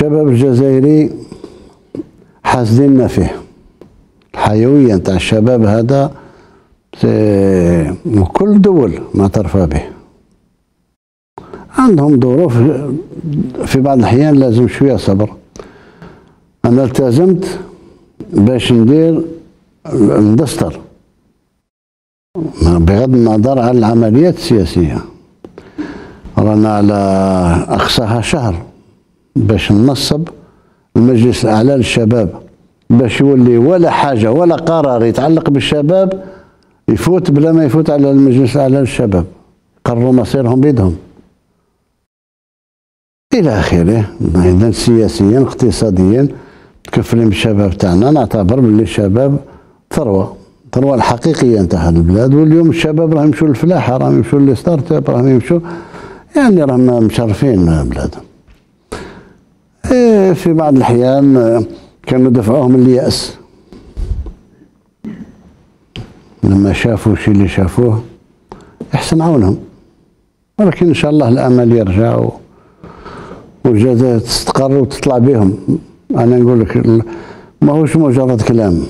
الشباب الجزائري حاسدين فيه. الحيوية نتاع الشباب هذا وكل دول معترفة به. عندهم ظروف في بعض الأحيان لازم شوية صبر. أنا التزمت باش ندير ندستر. بغض النظر عن العمليات السياسية. رانا على أقصاها شهر. باش ننصب المجلس الأعلى للشباب باش يولي ولا حاجة ولا قرار يتعلق بالشباب يفوت بلا ما يفوت على المجلس الأعلى للشباب. قرروا مصيرهم بيدهم. إلى آخره إذا سياسيا اقتصاديا متكفلين بالشباب تاعنا نعتبر باللي الشباب ثروة. الثروة الحقيقية نتاع البلاد واليوم الشباب راهم يمشوا للفلاحة راهم يمشوا لل startup راهم يمشوا يعني راهم مشرفين بلادهم. في بعض الأحيان كانوا دفعوهم اليأس. لما شافوا الشيء اللي شافوه احسن عونهم ولكن إن شاء الله الأمل يرجع والجزائر تستقر وتطلع بهم. أنا نقول لك ما هوش مجرد كلام.